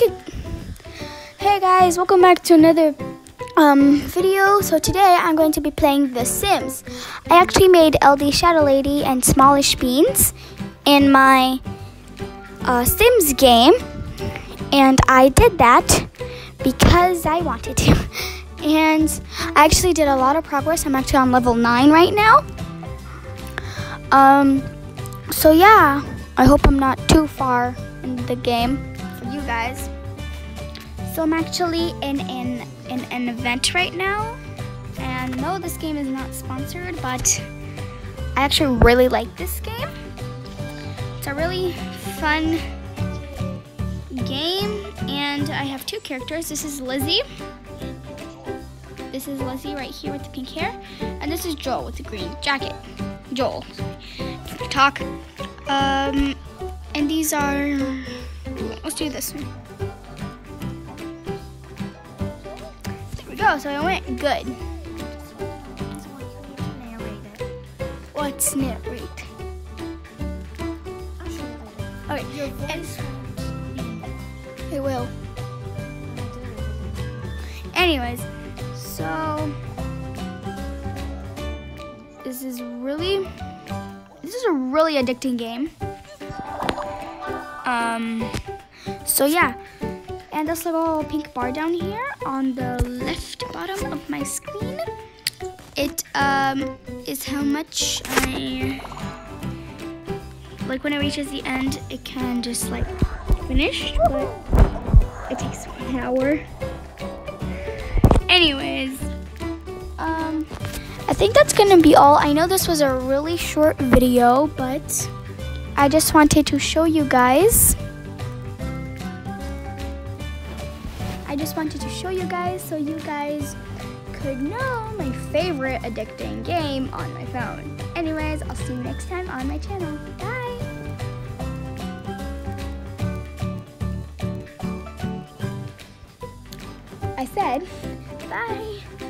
Hey guys, welcome back to another um, video. So today I'm going to be playing The Sims. I actually made LD Shadow Lady and Smallish Beans in my uh, Sims game, and I did that because I wanted to. and I actually did a lot of progress. I'm actually on level 9 right now. Um, so yeah, I hope I'm not too far in the game for you guys. So I'm actually in, in, in an event right now. And no, this game is not sponsored, but I actually really like this game. It's a really fun game, and I have two characters. This is Lizzie. This is Lizzie right here with the pink hair, and this is Joel with the green jacket. Joel. Talk. Um, and these are. Let's do this one. Go. So it went good. What's narrate? Okay. And it will. Anyways, so this is really this is a really addicting game. Um so yeah. And this little pink bar down here on the left bottom of my screen, it um is how much I like when it reaches the end it can just like finish but it takes one hour. Anyways um I think that's gonna be all. I know this was a really short video but I just wanted to show you guys I just wanted to show you guys so you guys could know my favorite addicting game on my phone. Anyways, I'll see you next time on my channel. Bye! I said, bye!